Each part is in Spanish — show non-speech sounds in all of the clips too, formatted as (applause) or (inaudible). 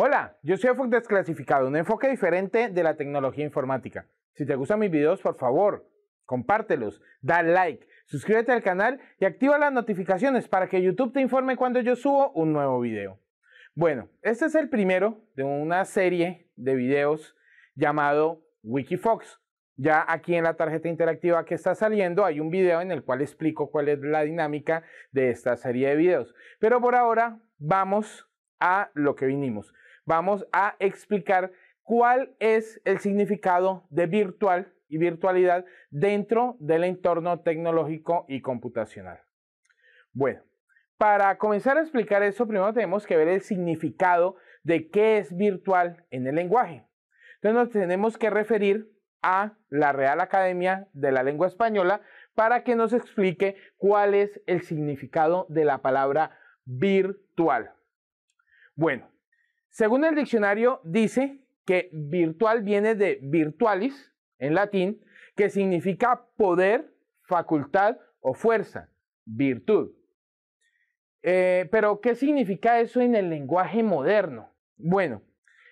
Hola, yo soy Enfoque Desclasificado, un enfoque diferente de la tecnología informática. Si te gustan mis videos, por favor, compártelos, da like, suscríbete al canal y activa las notificaciones para que YouTube te informe cuando yo subo un nuevo video. Bueno, este es el primero de una serie de videos llamado Wikifox. Ya aquí en la tarjeta interactiva que está saliendo hay un video en el cual explico cuál es la dinámica de esta serie de videos. Pero por ahora vamos a lo que vinimos vamos a explicar cuál es el significado de virtual y virtualidad dentro del entorno tecnológico y computacional. Bueno, para comenzar a explicar eso, primero tenemos que ver el significado de qué es virtual en el lenguaje. Entonces nos tenemos que referir a la Real Academia de la Lengua Española para que nos explique cuál es el significado de la palabra virtual. Bueno, según el diccionario, dice que virtual viene de virtualis, en latín, que significa poder, facultad o fuerza, virtud. Eh, pero, ¿qué significa eso en el lenguaje moderno? Bueno,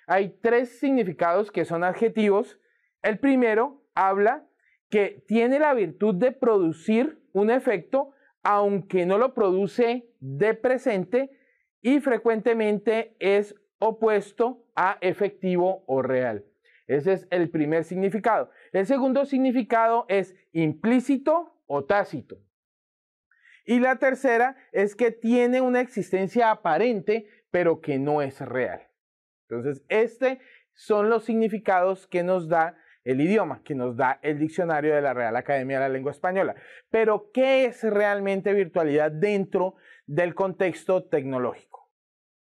hay tres significados que son adjetivos. El primero habla que tiene la virtud de producir un efecto, aunque no lo produce de presente, y frecuentemente es opuesto a efectivo o real. Ese es el primer significado. El segundo significado es implícito o tácito. Y la tercera es que tiene una existencia aparente, pero que no es real. Entonces, estos son los significados que nos da el idioma, que nos da el diccionario de la Real Academia de la Lengua Española. Pero, ¿qué es realmente virtualidad dentro del contexto tecnológico?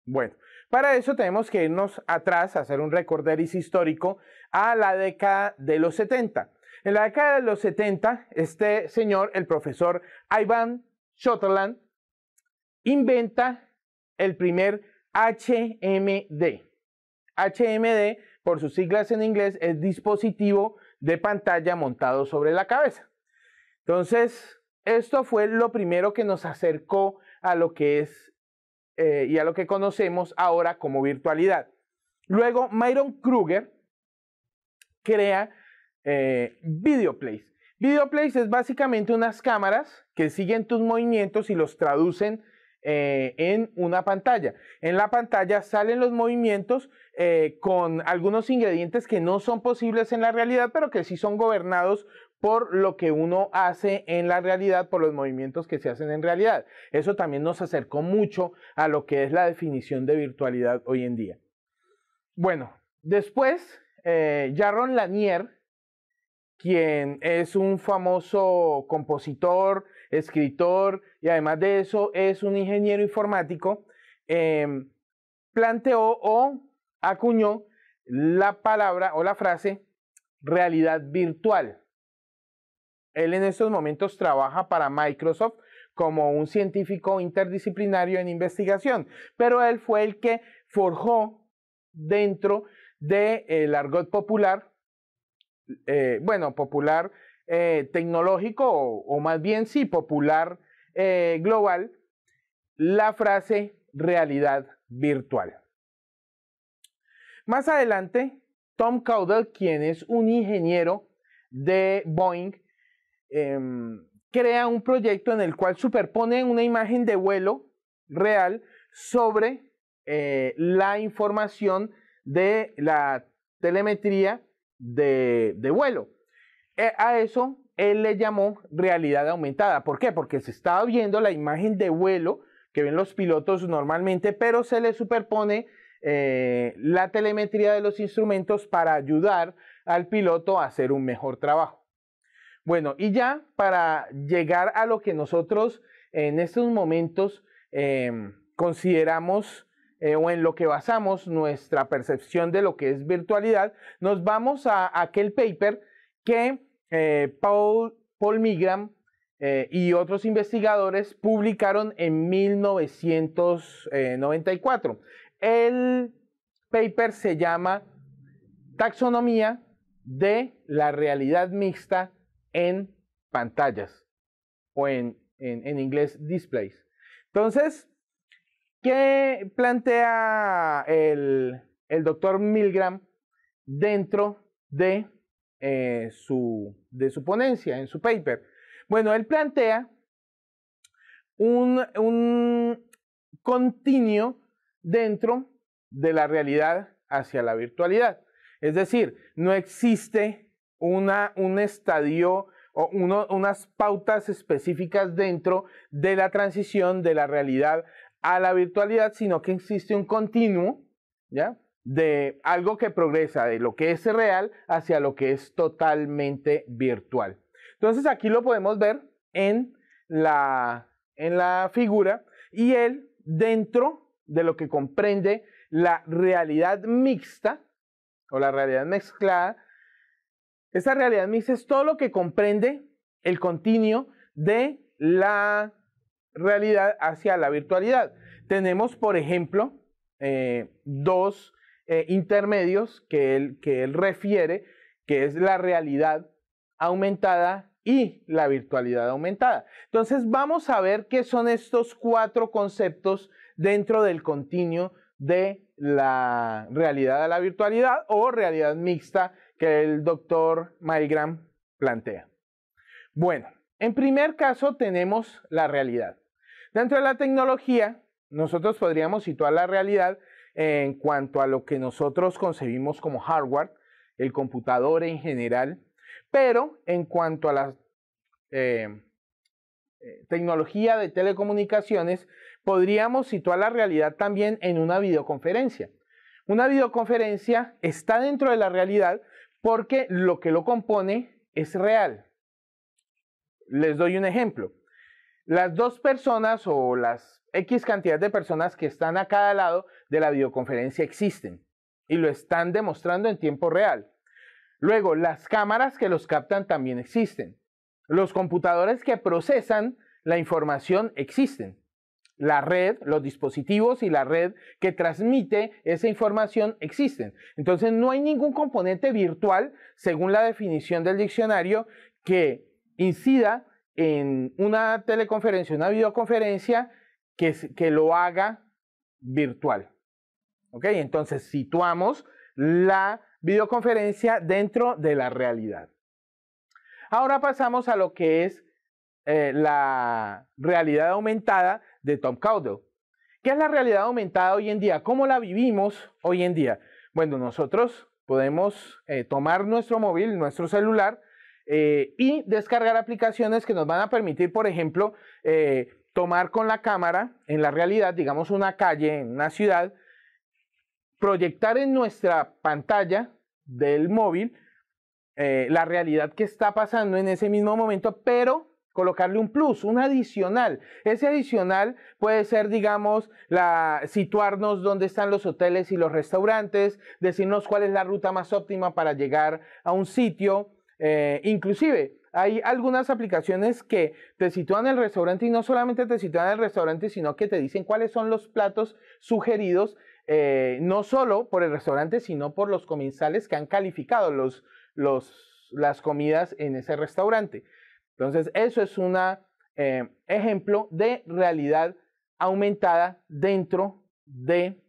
Bueno, para eso tenemos que irnos atrás, hacer un recorderis histórico a la década de los 70. En la década de los 70, este señor, el profesor Ivan Shotland, inventa el primer HMD. HMD, por sus siglas en inglés, es dispositivo de pantalla montado sobre la cabeza. Entonces, esto fue lo primero que nos acercó a lo que es eh, y a lo que conocemos ahora como virtualidad. Luego, Myron Kruger crea eh, Videoplays. Videoplays es básicamente unas cámaras que siguen tus movimientos y los traducen eh, en una pantalla. En la pantalla salen los movimientos con algunos ingredientes que no son posibles en la realidad, pero que sí son gobernados por lo que uno hace en la realidad, por los movimientos que se hacen en realidad. Eso también nos acercó mucho a lo que es la definición de virtualidad hoy en día. Bueno, después, eh, Jaron Lanier, quien es un famoso compositor, escritor y además de eso es un ingeniero informático, em, planteó o acuñó la palabra o la frase realidad virtual. Él en estos momentos trabaja para Microsoft como un científico interdisciplinario en investigación, pero él fue el que forjó dentro del argot popular, eh, bueno, popular eh, tecnológico o, más bien sí, popular eh, global, la frase realidad virtual. Más adelante, Tom Caudell, quien es un ingeniero de Boeing, Em, crea un proyecto en el cual superpone una imagen de vuelo real sobre eh, la información de la telemetría de, vuelo. Eh, a eso él le llamó realidad aumentada. ¿Por qué? Porque se estaba viendo la imagen de vuelo que ven los pilotos normalmente, pero se le superpone eh, la telemetría de los instrumentos para ayudar al piloto a hacer un mejor trabajo. Bueno, y ya para llegar a lo que nosotros en estos momentos em, consideramos eh, o en lo que basamos nuestra percepción de lo que es virtualidad, nos vamos a aquel paper que eh, Paul, Paul Migram eh, y otros investigadores publicaron en 1994. El paper se llama Taxonomía de la realidad mixta en pantallas o en, en, inglés displays. Entonces, ¿qué plantea el, el doctor Milgram dentro de, eh, su, de su ponencia, en su paper? Bueno, él plantea un, un continuo dentro de la realidad hacia la virtualidad. Es decir, no existe una, un estadio o unas pautas específicas dentro de la transición de la realidad a la virtualidad, sino que existe un continuo, ¿ya? De algo que progresa de lo que es real hacia lo que es totalmente virtual. Entonces aquí lo podemos ver en la, en la figura y él dentro de lo que comprende la realidad mixta o la realidad mezclada, esta realidad mixta es todo lo que comprende el continuo de la realidad hacia la virtualidad. Tenemos, por ejemplo, eh, dos eh, intermedios que él, que él refiere, que es la realidad aumentada y la virtualidad aumentada. Entonces vamos a ver qué son estos cuatro conceptos dentro del continuo de la realidad a la virtualidad o realidad mixta que el doctor Milgram plantea. Bueno, en primer caso tenemos la realidad. Dentro de la tecnología, nosotros podríamos situar la realidad en cuanto a lo que nosotros concebimos como hardware, el computador en general, pero en cuanto a la eh, tecnología de telecomunicaciones, podríamos situar la realidad también en una videoconferencia. Una videoconferencia está dentro de la realidad porque lo que lo compone es real. Les doy un ejemplo. Las dos personas o las X cantidad de personas que están a cada lado de la videoconferencia existen y lo están demostrando en tiempo real. Luego, las cámaras que los captan también existen. Los computadores que procesan la información existen. La red, los dispositivos y la red que transmite esa información existen. Entonces no hay ningún componente virtual, según la definición del diccionario, que incida en una teleconferencia, una videoconferencia, que, lo haga virtual. ¿Ok? Entonces situamos la videoconferencia dentro de la realidad. Ahora pasamos a lo que es eh, la realidad aumentada de Tom Caudle. ¿Qué es la realidad aumentada hoy en día? ¿Cómo la vivimos hoy en día? Bueno, nosotros podemos eh, tomar nuestro móvil, nuestro celular, eh, y descargar aplicaciones que nos van a permitir, por ejemplo, tomar con la cámara en la realidad, digamos una calle, en una ciudad, proyectar en nuestra pantalla del móvil la realidad que está pasando en ese mismo momento, pero colocarle un plus, un adicional. Ese adicional puede ser, digamos, la, situarnos dónde están los hoteles y los restaurantes, decirnos cuál es la ruta más óptima para llegar a un sitio. Eh, inclusive, hay algunas aplicaciones que te sitúan el restaurante y no solamente te sitúan el restaurante, sino que te dicen cuáles son los platos sugeridos, eh, no solo por el restaurante, sino por los comensales que han calificado los, los, las comidas en ese restaurante. Entonces, eso es un eh, ejemplo de realidad aumentada dentro de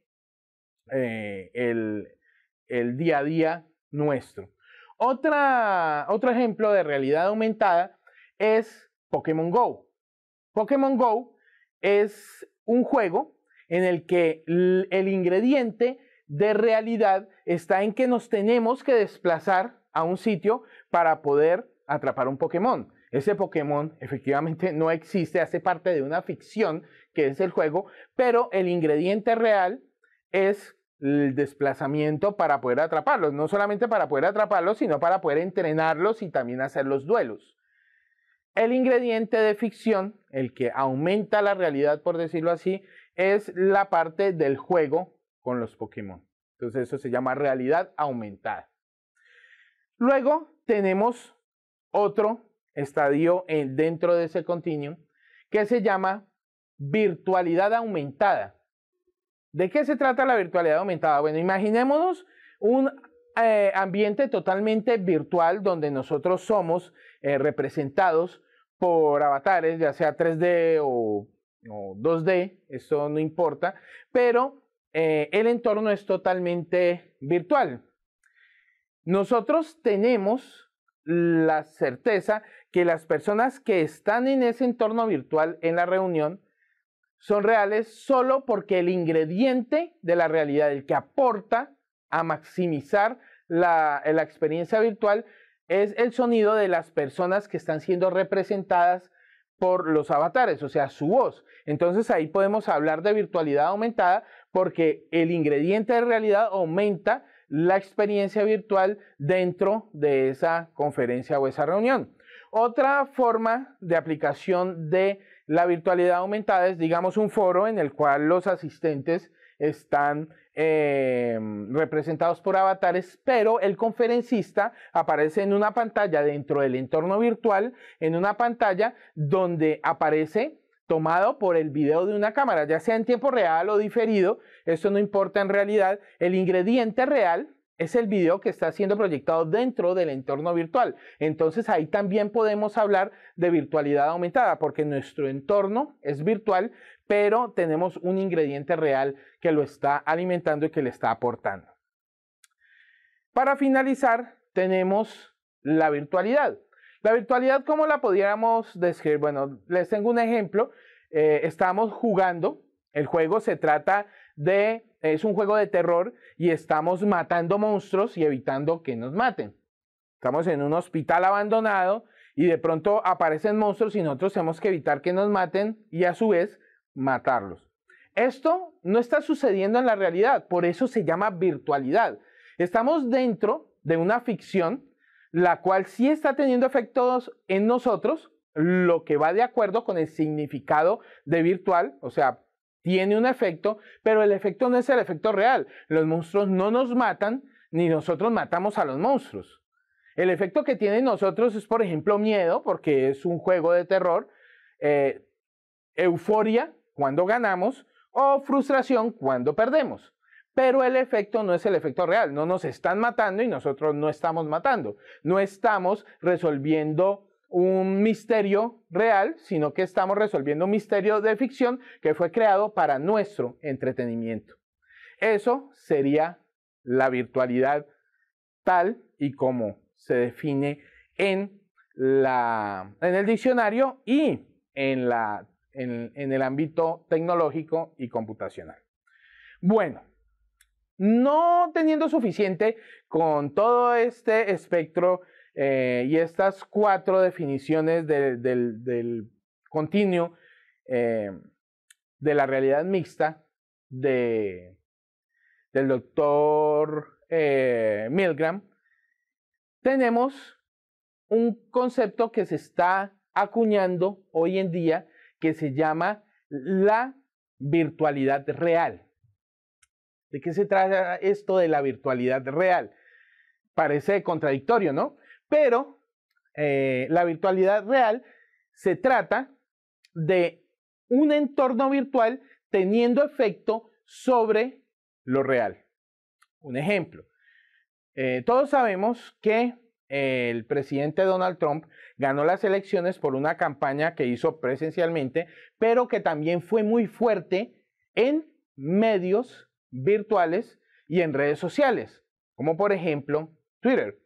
eh, el, día a día nuestro. Otro ejemplo de realidad aumentada es Pokémon Go. Pokémon Go es un juego en el que el ingrediente de realidad está en que nos tenemos que desplazar a un sitio para poder atrapar un Pokémon. Ese Pokémon efectivamente no existe, hace parte de una ficción que es el juego, pero el ingrediente real es el desplazamiento para poder atraparlos, no solamente para poder atraparlos, sino para poder entrenarlos y también hacer los duelos. El ingrediente de ficción, el que aumenta la realidad, por decirlo así, es la parte del juego con los Pokémon. Entonces eso se llama realidad aumentada. Luego tenemos otro estadio dentro de ese continuum que se llama virtualidad aumentada. ¿De qué se trata la virtualidad aumentada? Bueno, imaginémonos un eh, ambiente totalmente virtual donde nosotros somos eh, representados por avatares, ya sea 3D o, 2D, eso no importa, pero eh, el entorno es totalmente virtual. Nosotros tenemos la certeza que las personas que están en ese entorno virtual en la reunión son reales solo porque el ingrediente de la realidad, el que aporta a maximizar la, la experiencia virtual, es el sonido de las personas que están siendo representadas por los avatares, o sea, su voz. Entonces ahí podemos hablar de virtualidad aumentada porque el ingrediente de realidad aumenta la experiencia virtual dentro de esa conferencia o esa reunión. Otra forma de aplicación de la virtualidad aumentada es, digamos, un foro en el cual los asistentes están eh, representados por avatares, pero el conferencista aparece en una pantalla dentro del entorno virtual, en una pantalla donde aparece tomado por el video de una cámara, ya sea en tiempo real o diferido, eso no importa en realidad, el ingrediente real es el video que está siendo proyectado dentro del entorno virtual. Entonces ahí también podemos hablar de virtualidad aumentada, porque nuestro entorno es virtual, pero tenemos un ingrediente real que lo está alimentando y que le está aportando. Para finalizar, tenemos la virtualidad. La virtualidad, ¿cómo la podríamos describir? Bueno, les tengo un ejemplo. Eh, estamos jugando, el juego se trata de es un juego de terror y estamos matando monstruos y evitando que nos maten. Estamos en un hospital abandonado y de pronto aparecen monstruos y nosotros tenemos que evitar que nos maten y a su vez matarlos. Esto no está sucediendo en la realidad, por eso se llama virtualidad. Estamos dentro de una ficción, la cual sí está teniendo efectos en nosotros, lo que va de acuerdo con el significado de virtual, o sea, tiene un efecto, pero el efecto no es el efecto real. Los monstruos no nos matan, ni nosotros matamos a los monstruos. El efecto que tiene nosotros es, por ejemplo, miedo, porque es un juego de terror, eh, euforia cuando ganamos o frustración cuando perdemos. Pero el efecto no es el efecto real, no nos están matando y nosotros no estamos matando, no estamos resolviendo un misterio real, sino que estamos resolviendo un misterio de ficción que fue creado para nuestro entretenimiento. Eso sería la virtualidad tal y como se define en, el diccionario y en, en el ámbito tecnológico y computacional. Bueno, no teniendo suficiente con todo este espectro eh, y estas cuatro definiciones del continuo eh, de la realidad mixta de, del doctor eh, Milgram, tenemos un concepto que se está acuñando hoy en día que se llama la virtualidad real. ¿De qué se trata esto de la virtualidad real? Parece contradictorio, ¿no? Pero eh, la virtualidad real se trata de un entorno virtual teniendo efecto sobre lo real. Un ejemplo. Eh, todos sabemos que el presidente Donald Trump ganó las elecciones por una campaña que hizo presencialmente, pero que también fue muy fuerte en medios virtuales y en redes sociales, como por ejemplo Twitter.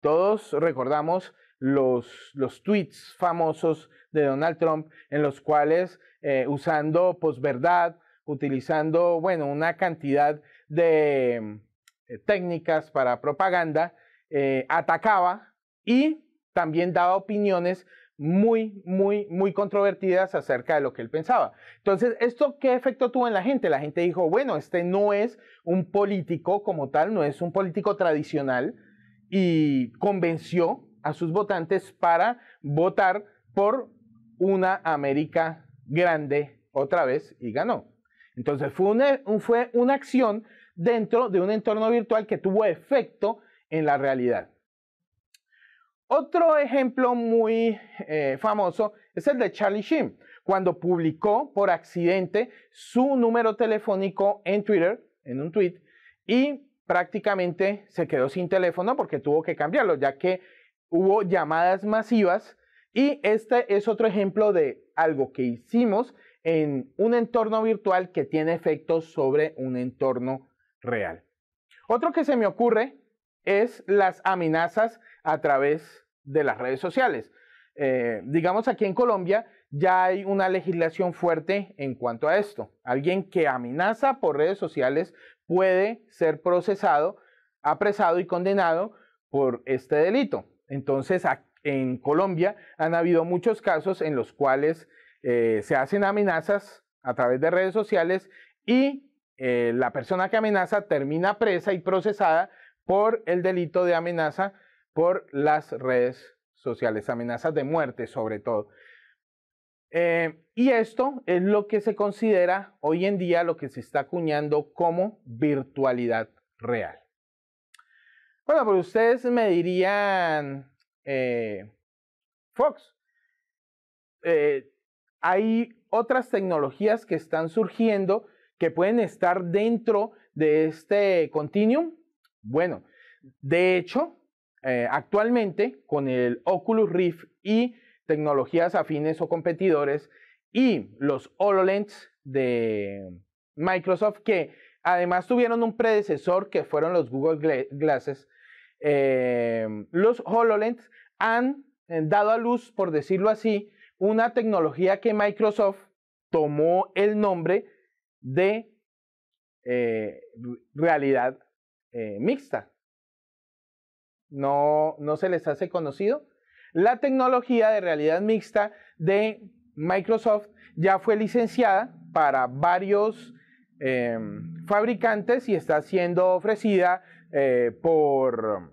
Todos recordamos los, los tweets famosos de Donald Trump en los cuales eh, usando posverdad, utilizando, bueno, una cantidad de eh, técnicas para propaganda, eh, atacaba y también daba opiniones muy, muy, muy controvertidas acerca de lo que él pensaba. Entonces, ¿esto qué efecto tuvo en la gente? La gente dijo, bueno, este no es un político como tal, no es un político tradicional, y convenció a sus votantes para votar por una América grande otra vez y ganó. Entonces fue una, fue una acción dentro de un entorno virtual que tuvo efecto en la realidad. Otro ejemplo muy eh, famoso es el de Charlie Sheen, cuando publicó por accidente su número telefónico en Twitter, en un tweet, y prácticamente se quedó sin teléfono porque tuvo que cambiarlo, ya que hubo llamadas masivas y este es otro ejemplo de algo que hicimos en un entorno virtual que tiene efectos sobre un entorno real. Otro que se me ocurre es las amenazas a través de las redes sociales. Eh, digamos aquí en Colombia ya hay una legislación fuerte en cuanto a esto. Alguien que amenaza por redes sociales puede ser procesado, apresado y condenado por este delito. Entonces, en Colombia han habido muchos casos en los cuales eh, se hacen amenazas a través de redes sociales y eh, la persona que amenaza termina presa y procesada por el delito de amenaza por las redes sociales, amenazas de muerte sobre todo. Eh, y esto es lo que se considera hoy en día lo que se está acuñando como virtualidad real. Bueno, pues ustedes me dirían, eh, Fox, eh, hay otras tecnologías que están surgiendo que pueden estar dentro de este continuum. Bueno, de hecho, actualmente con el Oculus Rift y tecnologías afines o competidores y los HoloLens de Microsoft que además tuvieron un predecesor que fueron los Google Glasses. Eh, los HoloLens han eh, dado a luz, por decirlo así, una tecnología que Microsoft tomó el nombre de eh, realidad mixta. No, ¿No se les hace conocido? La tecnología de realidad mixta de Microsoft ya fue licenciada para varios em, fabricantes y está siendo ofrecida eh, por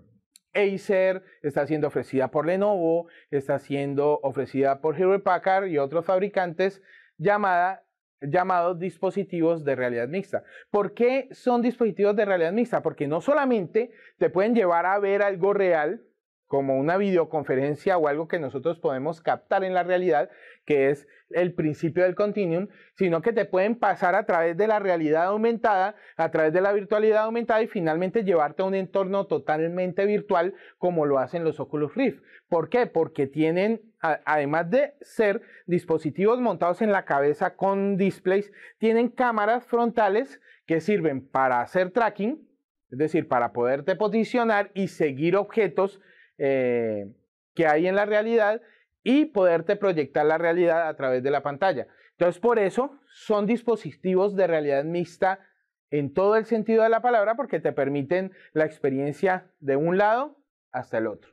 Acer, está siendo ofrecida por Lenovo, está siendo ofrecida por Hewlett Packard y otros fabricantes llamada, llamados dispositivos de realidad mixta. ¿Por qué son dispositivos de realidad mixta? Porque no solamente te pueden llevar a ver algo real, como una videoconferencia o algo que nosotros podemos captar en la realidad, que es el principio del continuum, sino que te pueden pasar a través de la realidad aumentada, a través de la virtualidad aumentada y finalmente llevarte a un entorno totalmente virtual como lo hacen los Oculus Rift. ¿Por qué? Porque tienen, además de ser dispositivos montados en la cabeza con displays, tienen cámaras frontales que sirven para hacer tracking, es decir, para poderte posicionar y seguir objetos eh, que hay en la realidad y poderte proyectar la realidad a través de la pantalla. Entonces, por eso son dispositivos de realidad mixta en todo el sentido de la palabra porque te permiten la experiencia de un lado hasta el otro.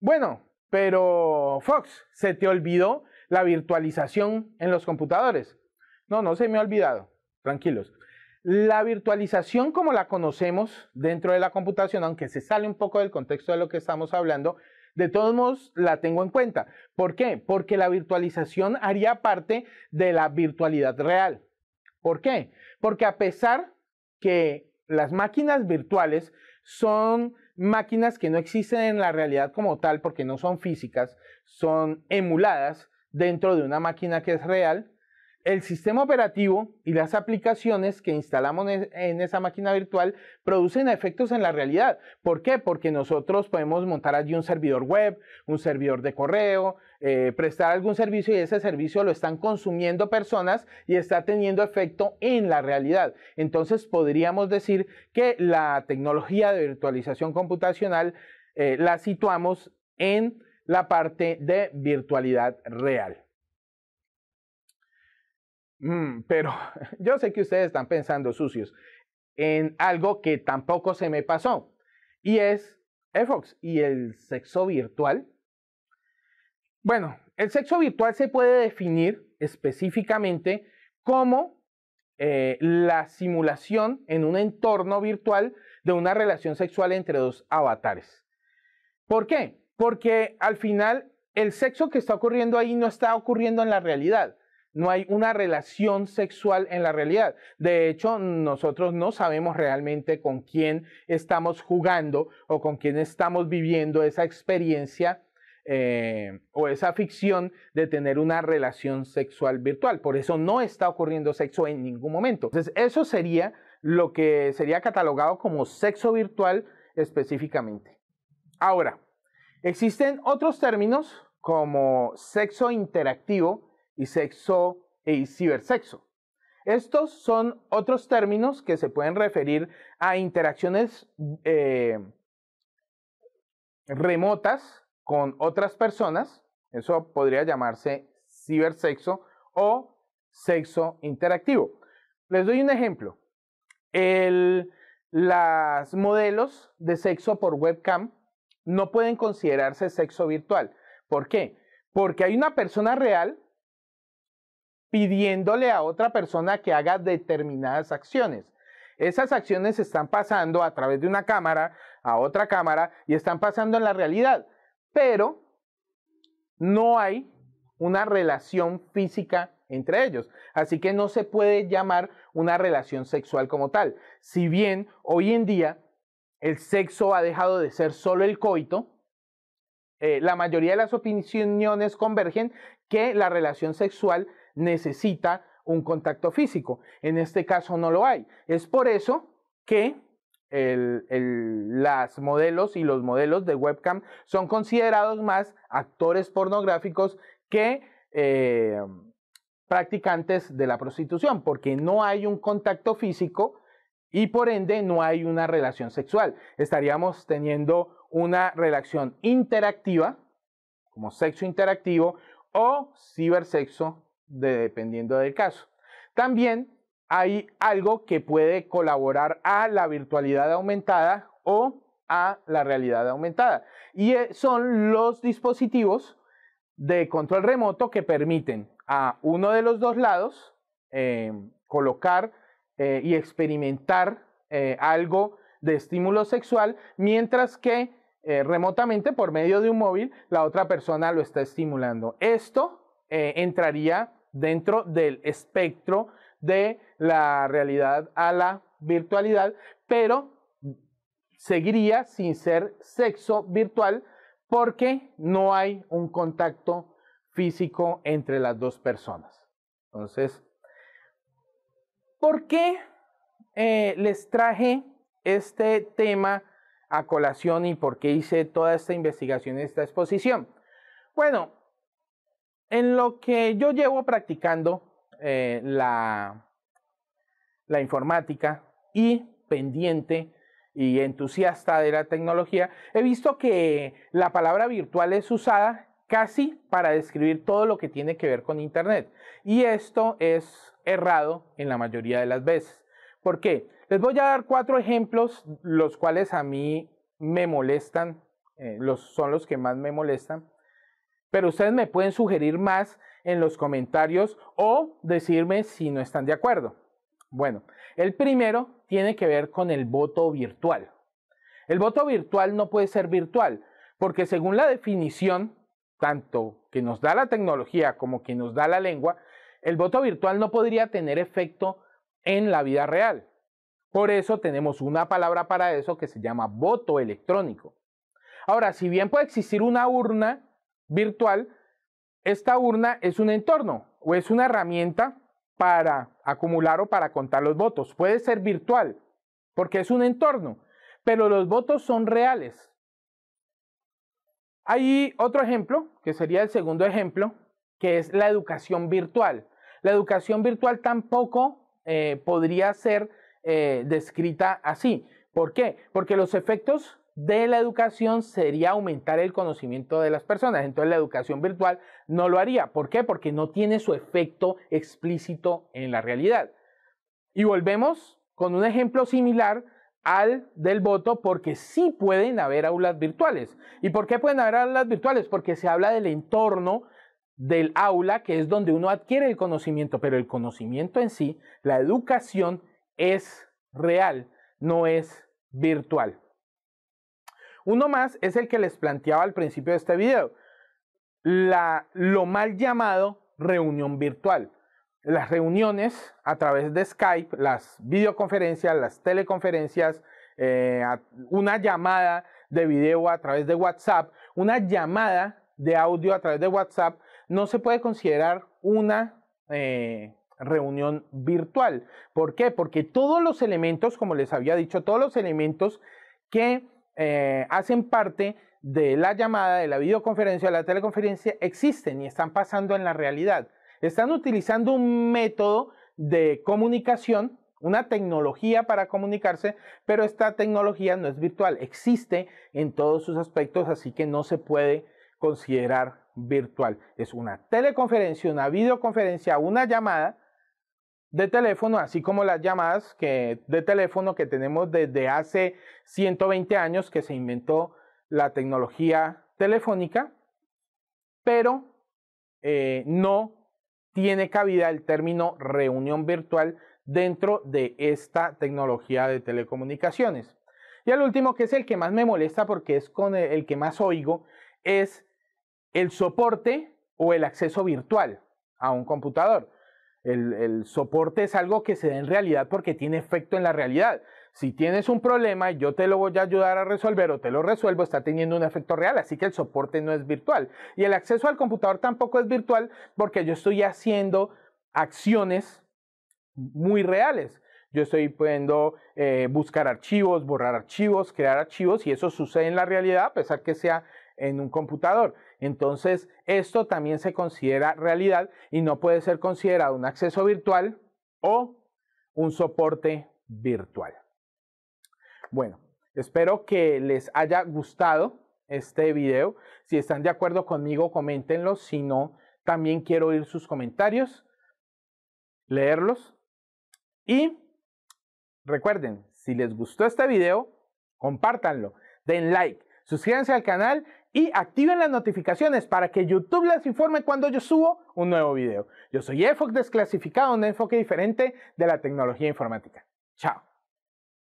Bueno, pero Fox, ¿se te olvidó la virtualización en los computadores? No, no se me ha olvidado. Tranquilos. La virtualización como la conocemos dentro de la computación, aunque se sale un poco del contexto de lo que estamos hablando, de todos modos la tengo en cuenta. ¿Por qué? Porque la virtualización haría parte de la virtualidad real. ¿Por qué? Porque a pesar que las máquinas virtuales son máquinas que no existen en la realidad como tal porque no son físicas, son emuladas dentro de una máquina que es real, el sistema operativo y las aplicaciones que instalamos en esa máquina virtual producen efectos en la realidad. ¿Por qué? Porque nosotros podemos montar allí un servidor web, un servidor de correo, eh, prestar algún servicio y ese servicio lo están consumiendo personas y está teniendo efecto en la realidad. Entonces podríamos decir que la tecnología de virtualización computacional eh, la situamos en la parte de virtualidad real. Mm, pero (laughs) yo sé que ustedes están pensando sucios en algo que tampoco se me pasó. Y es, Fox, ¿y el sexo virtual? Bueno, el sexo virtual se puede definir específicamente como eh, la simulación en un entorno virtual de una relación sexual entre dos avatares. ¿Por qué? Porque al final el sexo que está ocurriendo ahí no está ocurriendo en la realidad no hay una relación sexual en la realidad. De hecho, nosotros no sabemos realmente con quién estamos jugando o con quién estamos viviendo esa experiencia eh, o esa ficción de tener una relación sexual virtual. Por eso no está ocurriendo sexo en ningún momento. Entonces, eso sería lo que sería catalogado como sexo virtual específicamente. Ahora, existen otros términos como sexo interactivo, y sexo y cibersexo. Estos son otros términos que se pueden referir a interacciones eh, remotas con otras personas. Eso podría llamarse cibersexo o sexo interactivo. Les doy un ejemplo. las modelos de sexo por webcam no pueden considerarse sexo virtual. ¿Por qué? Porque hay una persona real pidiéndole a otra persona que haga determinadas acciones. Esas acciones están pasando a través de una cámara a otra cámara y están pasando en la realidad, pero no hay una relación física entre ellos. Así que no se puede llamar una relación sexual como tal. Si bien hoy en día el sexo ha dejado de ser solo el coito, eh, la mayoría de las opiniones convergen que la relación sexual necesita un contacto físico. En este caso no lo hay. Es por eso que las modelos y los modelos de webcam son considerados más actores pornográficos que eh, practicantes de la prostitución, porque no hay un contacto físico y por ende no hay una relación sexual. Estaríamos teniendo una relación interactiva, como sexo interactivo, o cibersexo, dependiendo del caso. También hay algo que puede colaborar a la virtualidad aumentada o a la realidad aumentada. Y eh, son los dispositivos de control remoto que permiten a uno de los dos lados eh, colocar eh, y experimentar eh, algo de estímulo sexual, mientras que remotamente por medio de un móvil la otra persona lo está estimulando. Esto entraría dentro del espectro de la realidad a la virtualidad, pero seguiría sin ser sexo virtual porque no hay un contacto físico entre las dos personas. Entonces, ¿Por qué eh, les traje este tema a colación y por qué hice toda esta investigación, esta exposición? Bueno, en lo que yo llevo practicando eh, la, informática y pendiente y entusiasta de la tecnología, he visto que la palabra virtual es usada casi para describir todo lo que tiene que ver con Internet. Y esto es errado en la mayoría de las veces. ¿Por qué? Les voy a dar cuatro ejemplos, los cuales a mí me molestan, eh, son los que más me molestan, pero ustedes me pueden sugerir más en los comentarios o decirme si no están de acuerdo. Bueno, el primero tiene que ver con el voto virtual. El voto virtual no puede ser virtual, porque según la definición tanto que nos da la tecnología como que nos da la lengua, el voto virtual no podría tener efecto en la vida real. Por eso tenemos una palabra para eso que se llama voto electrónico. Ahora, si bien puede existir una urna virtual, esta urna es un entorno o es una herramienta para acumular o para contar los votos. Puede ser virtual porque es un entorno, pero los votos son reales. Hay otro ejemplo, que sería el segundo ejemplo, que es la educación virtual. La educación virtual tampoco eh, podría ser eh, descrita así. ¿Por qué? Porque los efectos de la educación sería aumentar el conocimiento de las personas. Entonces la educación virtual no lo haría. ¿Por qué? Porque no tiene su efecto explícito en la realidad. Y volvemos con un ejemplo similar al del voto porque sí pueden haber aulas virtuales. ¿Y por qué pueden haber aulas virtuales? Porque se habla del entorno del aula, que es donde uno adquiere el conocimiento, pero el conocimiento en sí, la educación es real, no es virtual. Uno más es el que les planteaba al principio de este video, la, lo mal llamado reunión virtual las reuniones a través de Skype, las videoconferencias, las teleconferencias, eh, una llamada de video a través de WhatsApp, una llamada de audio a través de WhatsApp, no se puede considerar una eh, reunión virtual. ¿Por qué? Porque todos los elementos, como les había dicho, todos los elementos que eh, hacen parte de la llamada, de la videoconferencia, de la teleconferencia, existen y están pasando en la realidad. Están utilizando un método de comunicación, una tecnología para comunicarse, pero esta tecnología no es virtual, existe en todos sus aspectos, así que no se puede considerar virtual. Es una teleconferencia, una videoconferencia, una llamada de teléfono, así como las llamadas que, de teléfono que tenemos desde hace 120 años que se inventó la tecnología telefónica, pero eh, no tiene cabida el término reunión virtual dentro de esta tecnología de telecomunicaciones. Y el último, que es el que más me molesta porque es con el que más oigo, es el soporte o el acceso virtual a un computador. El, soporte es algo que se da en realidad porque tiene efecto en la realidad. Si tienes un problema yo te lo voy a ayudar a resolver o te lo resuelvo, está teniendo un efecto real, así que el soporte no es virtual. Y el acceso al computador tampoco es virtual porque yo estoy haciendo acciones muy reales. Yo estoy pudiendo eh, buscar archivos, borrar archivos, crear archivos y eso sucede en la realidad a pesar que sea en un computador. Entonces, esto también se considera realidad y no puede ser considerado un acceso virtual o un soporte virtual. Bueno, espero que les haya gustado este video. Si están de acuerdo conmigo, coméntenlo. Si no, también quiero oír sus comentarios, leerlos. Y recuerden, si les gustó este video, compártanlo, den like, suscríbanse al canal y activen las notificaciones para que YouTube les informe cuando yo subo un nuevo video. Yo soy EFOC Desclasificado, un enfoque diferente de la tecnología informática. Chao.